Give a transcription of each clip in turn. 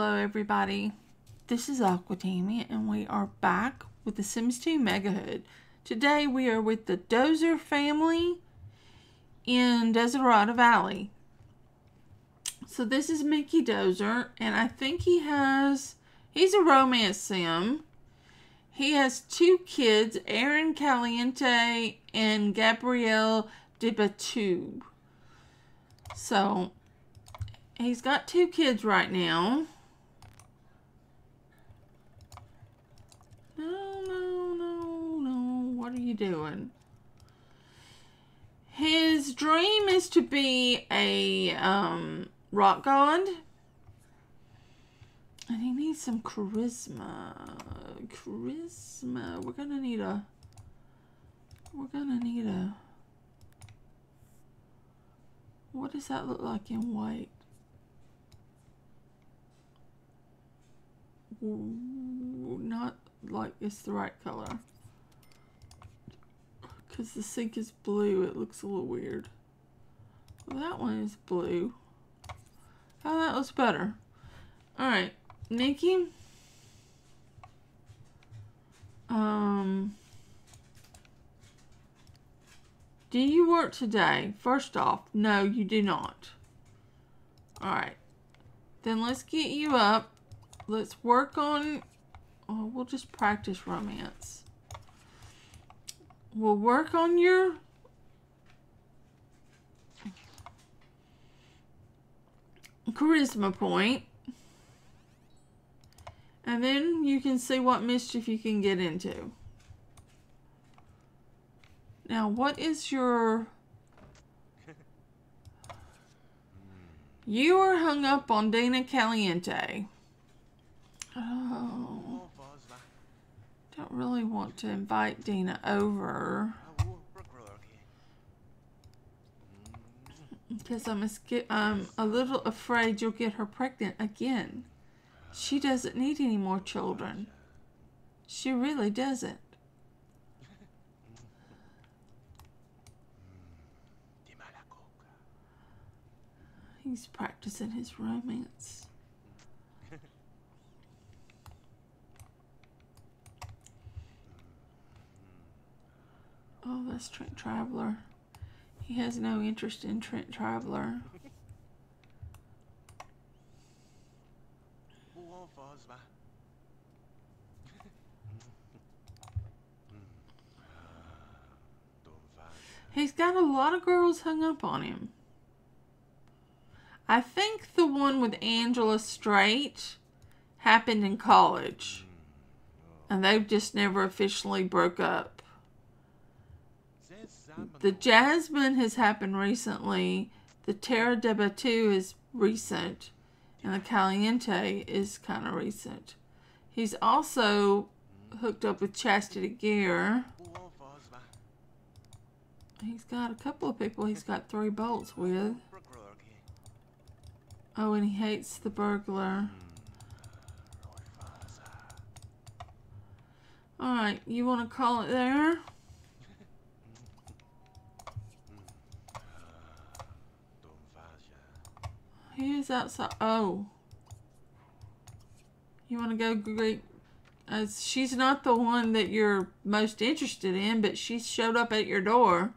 Hello everybody, this is Aquatami and we are back with the Sims 2 Mega Hood. Today we are with the Dosser family in Desiderata Valley. So this is Mickey Dosser and I think he has, he's a romance sim. He has two kids, Aaron Caliente and Gabrielle de Batube. So he's got two kids right now. No, no, no, no. What are you doing? His dream is to be a um, rock god. And he needs some charisma. Charisma. We're gonna need a... We're gonna need a... What does that look like in white? not like it's the right color. Because the sink is blue, it looks a little weird. Well, that one is blue. Oh, that looks better. Alright, Nikki. Um... Do you work today? First off, no, you do not. Alright. Then let's get you up. Let's work on... Oh, we'll just practice romance. We'll work on your... Charisma point. And then you can see what mischief you can get into. Now, what is your... You are hung up on Dana Caliente. Oh. Don't really want to invite Dina over. Because I'm I'm a little afraid you'll get her pregnant again. She doesn't need any more children. She really doesn't. He's practicing his romance. Oh, Trent Traveler. He has no interest in Trent Traveler. He's got a lot of girls hung up on him. I think the one with Angela Straight happened in college. And they've just never officially broke up. The Jasmine has happened recently. The Terra de Batu is recent. And the Caliente is kind of recent. He's also hooked up with Chastity Gear. He's got a couple of people he's got three bolts with. Oh, and he hates the burglar. Alright, you want to call it there? He is outside. Oh. You want to go great? She's not the one that you're most interested in, but she showed up at your door.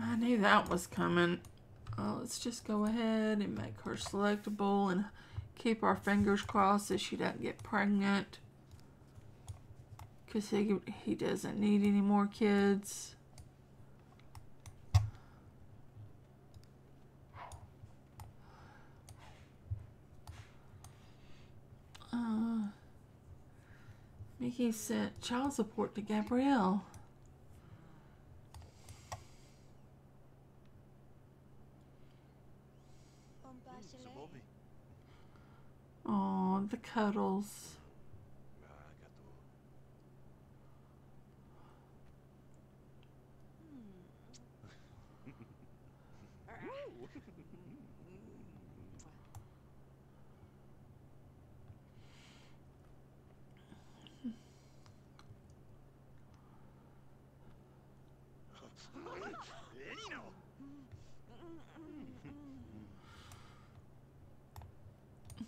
I knew that was coming. Oh, let's just go ahead and make her selectable and keep our fingers crossed that she doesn't get pregnant. Because he, he doesn't need any more kids. Uh, Mickey sent child support to Gabrielle. Oh, the cuddles.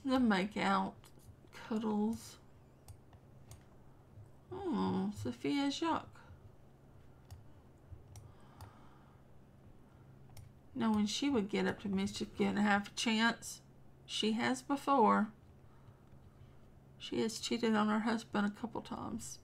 The make out cuddles. Oh, Sophia Jacques. Knowing she would get up to mischief and have a chance. She has before. She has cheated on her husband a couple times.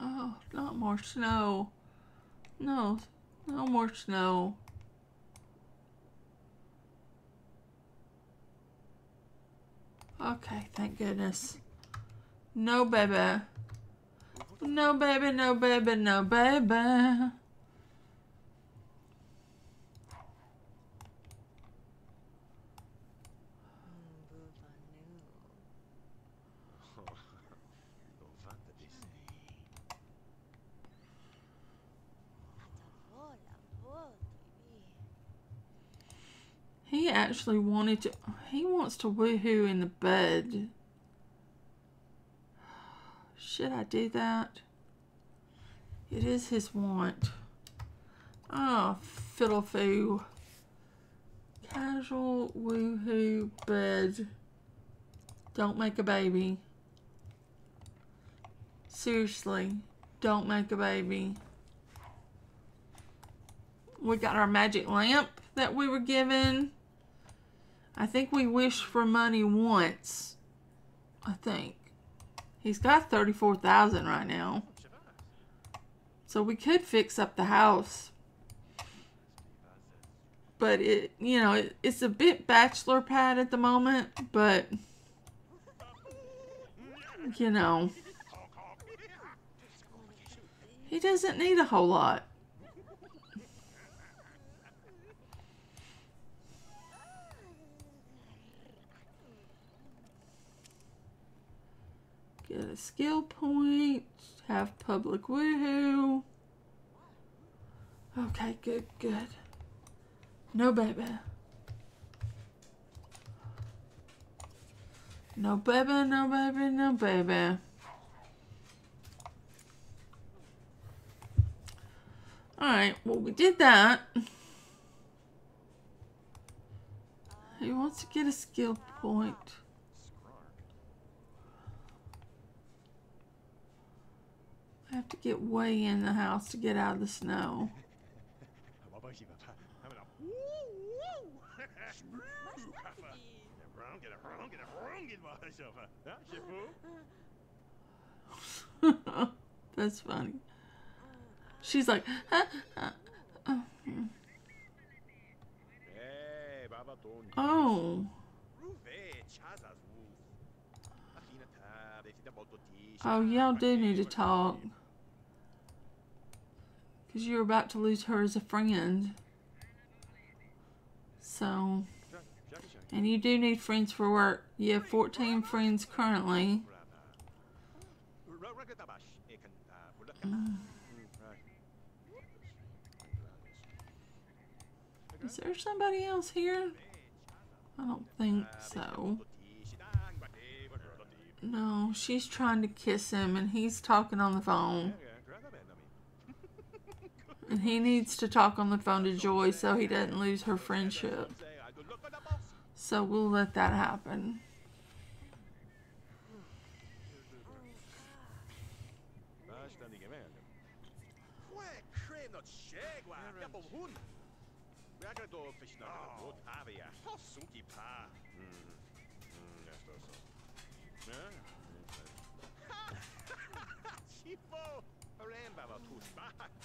Oh, not more snow. No, no more snow. Okay, thank goodness. No baby. No baby, no baby, no baby. He actually wanted to. He wants to woohoo in the bed. Should I do that? It is his want. Ah, oh, fiddle foo. Casual woohoo bed. Don't make a baby. Seriously, don't make a baby. We got our magic lamp that we were given. I think we wished for money once. I think. He's got 34,000 right now. So we could fix up the house. But it, you know, it, it's a bit bachelor pad at the moment, but you know, he doesn't need a whole lot. Get a skill point. Have public woohoo. Okay, good, good. No baby. No baby, no baby, no baby. Alright, well we did that. He wants to get a skill point. I have to get way in the house to get out of the snow. That's funny. She's like, "Huh? Uh, uh, hmm." oh, oh, y'all do need to talk. Because you're about to lose her as a friend. So, and you do need friends for work. You have 14 friends currently. Is there somebody else here? I don't think so. No, she's trying to kiss him and he's talking on the phone. And he needs to talk on the phone to Joy so he doesn't lose her friendship. So we'll let that happen.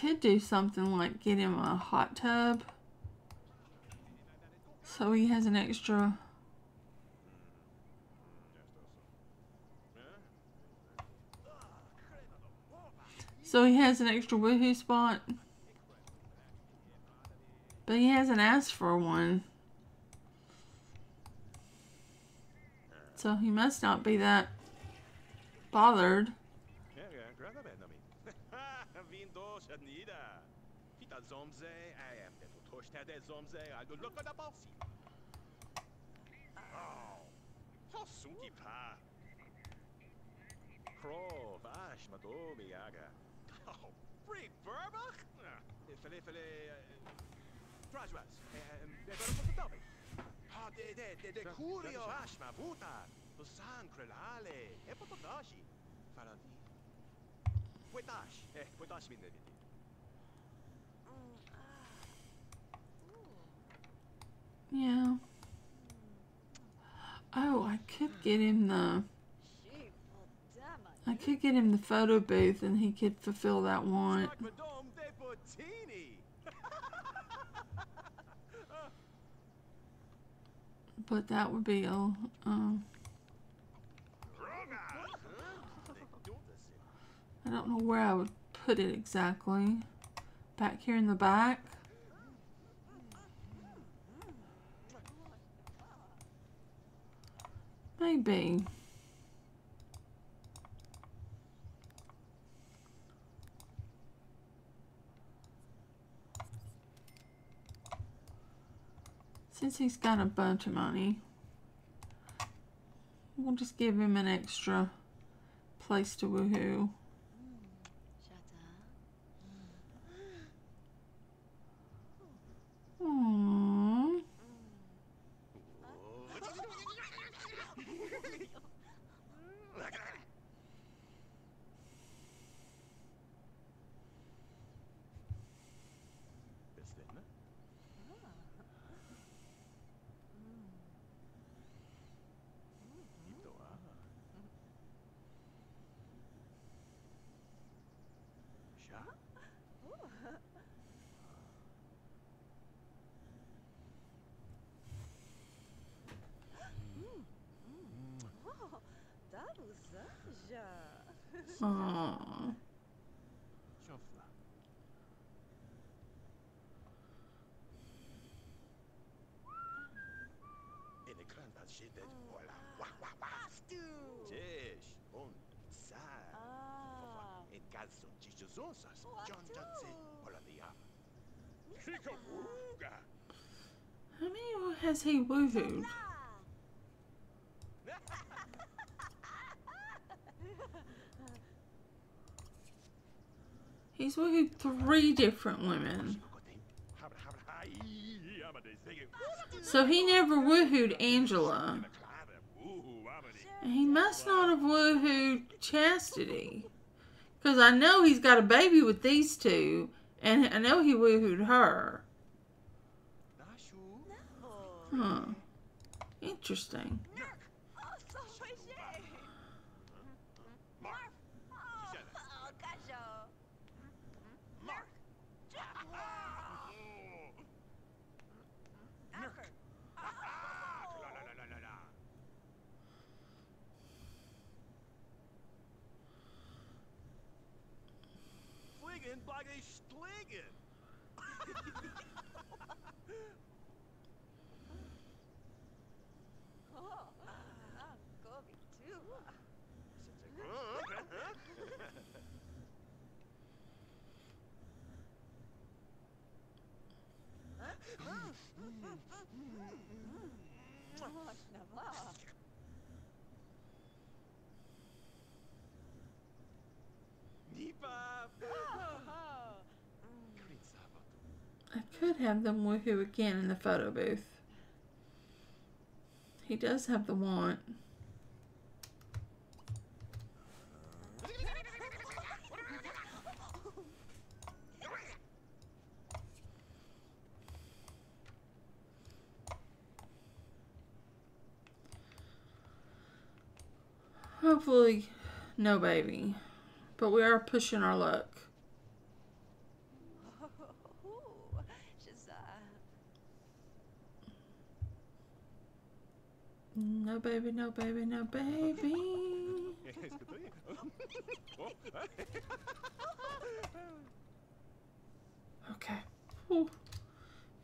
could do something like get him a hot tub. So he has an extra So he has an extra woohoo spot. But he hasn't asked for one. So he must not be that bothered. Krov, Ash, Madomi, Yaga. Oh, freak, Verbach? Fele, fele, Trajwas, Pototomi. Ah, de, de, de, de, Curio, Ashma, Buta, Lusan, Krelale, Epotodashi, Faradi. Puetash, eh, Puetash min dedi. Yeah. Oh, I could get him the. I could get him the photo booth and he could fulfill that want. Madame de Bottini. But that would be a. Um, I don't know where I would put it exactly. Back here in the back. Maybe. Since he's got a bunch of money, we'll just give him an extra place to woohoo. Hikabuga. How many has he woohooed? He's woohooed three different women. So he never woohooed Angela. And he must not have woohooed Chastity. Because I know he's got a baby with these two. And I know he woohooed her. Huh. Interesting. Schlingen bei den Schlingen. oh, I'm Gobi too. Oh, okay. Точно, мама. I could have them woohoo again in the photo booth. He does have the want. Hopefully, no baby. But we are pushing our luck. No baby, no baby, no baby. Okay.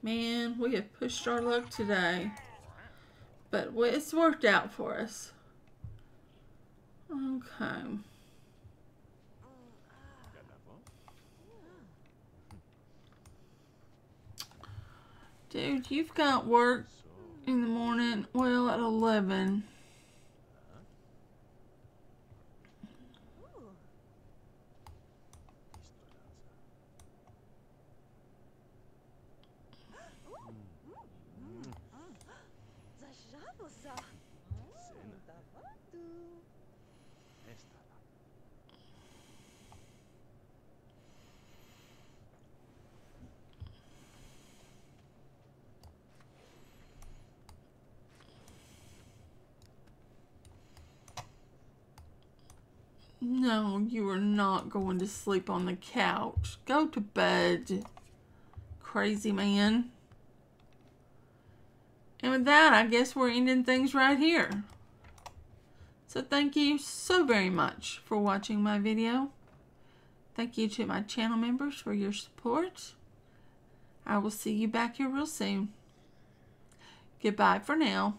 Man, we have pushed our luck today. But it's worked out for us. Okay. Dude, you've got work in the morning. Well, at 11. No, you are not going to sleep on the couch. Go to bed, crazy man. And with that, I guess we're ending things right here. So thank you so very much for watching my video. Thank you to my channel members for your support. I will see you back here real soon. Goodbye for now.